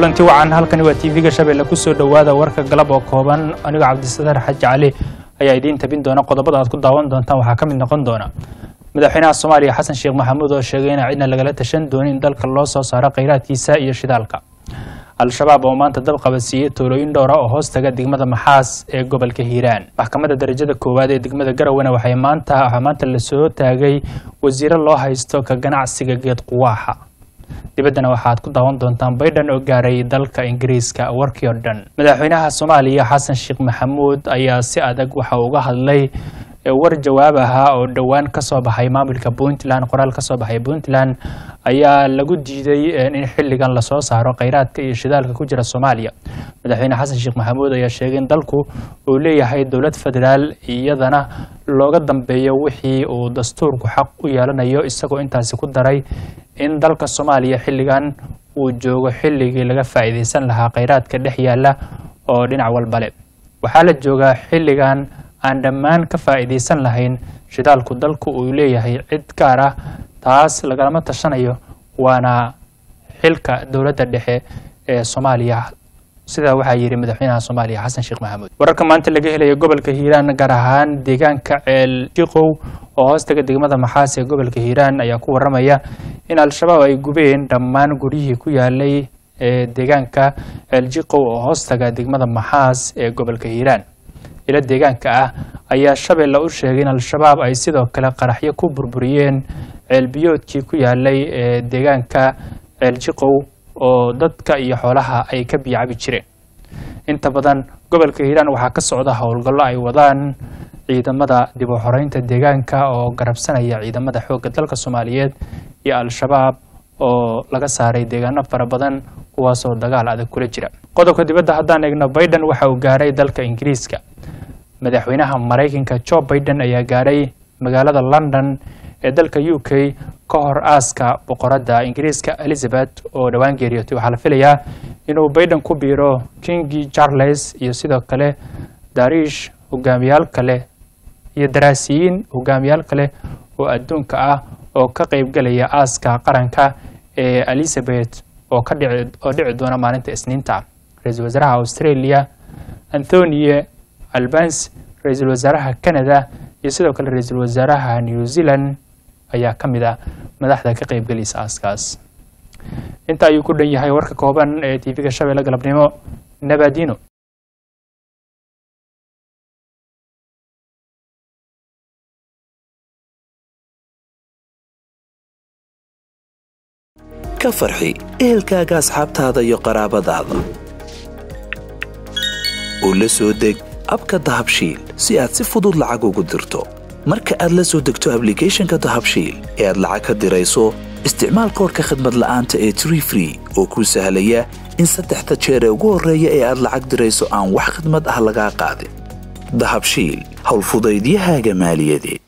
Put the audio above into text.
kulanti wacan halkani waa tv-ga shabeelle ku soo dhowaada warka galab oo kooban. Anigoo cabdisadaar xaji cali ayaa idiin tabin doona. Qodobada aad ku daawan doontaan waxaa ka mid noqon doona madaxweynaha soomaaliya xasan sheekh maxamuud oo sheegay inaan cidna lagala tashan doonin in dalka loo soo saaro khayraadkiisa iyo shidaalka. Al-shabaab oo maanta dab qabadsiiyey toolooyin dhowra oo hoos taga degmada maxaas ee gobolka hiiraan. Maxkamadda darajada koowaad ee degmada garowana waxay maanta waxaa maanta la soo taagay wasiiro loo haysto ka ganacsiga geed quwaaxa dibaddana waxaad ku daawan doontaan baydhan oo gaaray dalka ingiriiska warkii oo dhan madaxweynaha soomaaliya xasan sheekh maxamuud ayaa si adag waxa uga hadlay war jawaab ahaa oo dhowaan ka soo baxay maamulka puntland qoraal ka soo baxay puntland ayaa lagu diiday in xilligan la soo saaro kheyraadka iyo shidaalka ku jira soomaaliya. Madaxweyne xasan sheekh maxamuud ayaa sheegay in dalku uu leeyahay dowlad federaal iyadana looga dambeeyo wixii uu dastuurku xaq u yeelanayo isagoo intaasi ku daray in dalka soomaaliya xilligan uu joogo xilligii laga faa'iidaysan lahaa kheyraadka dhex yaalla oo dhinac walbale. Waxaa la joogaa xilligan aan dhammaan ka faa'iidaysan lahayn shidaalku dalku uu leeyahay cid gaar ah taas lagalama tashanayo waana xilka dowladda dhexe ee soomaaliya. Sidaa waxaa yidhi madaxweynaha soomaaliya xasan sheekh maxamuud. Wararka maanta laga helaya gobolka hiiraan gaar ahaan deegaanka ceel jiqow oo hoostaga degmada maxaas ee gobolka hiiraan ayaa ku waramaya in al-shabaab ay gubeen dhammaan guryihii ku yaalay ee deegaanka ceel jiqow oo hoostaga degmada maxaas ee gobolka hiiraan. Ila deegaanka ah ayaa shabeelle u sheegay in al-shabaab ay sidoo kale qaraxyo ku burburiyeen ceelbiyoodkii ku yaalay ee deegaanka ceeljiqow oo dadka iyo xoolaha ay ka biyacabi jireen inta badan gobolka hiiraan waxaa ka socda howlgallo ay wadaan ciidamada dib u xoreynta deegaanka oo garabsanaya ciidamada xoogga dalka soomaaliyeed iyo al-shabaab oo laga saaray deegaano fara badan kuwaasoo dagaal adag kula jira. Qodobka dibadda haddaan eegno baiden waxa uu gaaray dalka ingiriiska. Madaxweynaha maraykanka jo baiden ayaa gaaray magaalada london ee dalka u k ka hor aaska boqoradda ingiriiska elizabeth oo dhowaan geeriyootay waxaa la filayaa inuu baiden ku biiro kingi charles iyo sidoo kale dariish hogaamiyaal kale iyo daraasiyiin hogaamiyaal kale oo adduunka ah oo ka qeybgelaya aaska qaranka ee elizabeth oo ka dhici oo dhici doona maalinta isniinta. Ra'iisul wasaaraha australia anthony albans ra'iisul wasaaraha canada iyo sidoo kale ra'iisul wasaaraha new zealand ayaa ka mid ah madaxda ka qeybgelaysa aaskaas. Inta ayuu ku dhan yahay warka kooban ee tv-ga shabeelle galabnimo nabadino. Ka farxi ehelkaaga asxaabtaada iyo qaraabadaada. Oo la soo deg abka dahabshiil si aad si fudud lacag ugu dirto marka aad la soo degto ablicathonka dahabshiil ee aad lacag ka dirayso isticmaal koorka khadmad la'aanta ee tree free oo kuu sahlaya in saddexda jeer ee ugu horreeya ee aad lacag dirayso aan wax khadmad ah lagaa qaadin. Dahabshiil howlfudaydiyahaaga maaliyadeed